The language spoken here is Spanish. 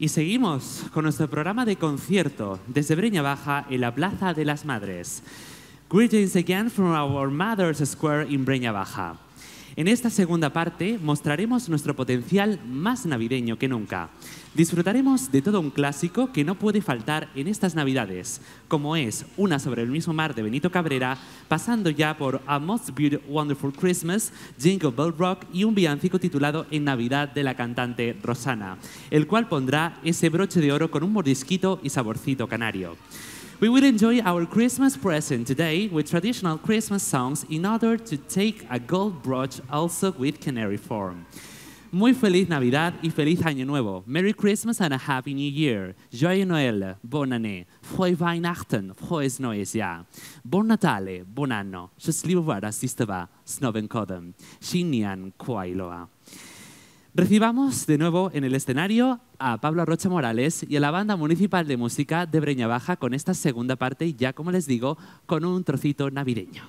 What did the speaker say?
Y seguimos con nuestro programa de concierto desde Breña Baja en la Plaza de las Madres. Greetings again from our Mother's Square in Breña Baja. En esta segunda parte mostraremos nuestro potencial más navideño que nunca. Disfrutaremos de todo un clásico que no puede faltar en estas Navidades, como es Una sobre el mismo mar de Benito Cabrera, pasando ya por A Most Beautiful Wonderful Christmas, Jingle Bell Rock y un villancico titulado En Navidad de la cantante Rosana, el cual pondrá ese broche de oro con un mordisquito y saborcito canario. We will enjoy our Christmas present today with traditional Christmas songs in order to take a gold brooch also with canary form. Muy feliz Navidad y feliz Año Nuevo. Merry Christmas and a Happy New Year. Joyeux Noël, bonne année. Frohe Weihnachten, frohes neues Jahr. Bon Natale, bon anno. Szczęśliwe wara sisteva, s novem kodem. Shinian Kwailoa. Recibamos de nuevo en el escenario a Pablo Rocha Morales y a la Banda Municipal de Música de Breña Baja con esta segunda parte, ya como les digo, con un trocito navideño.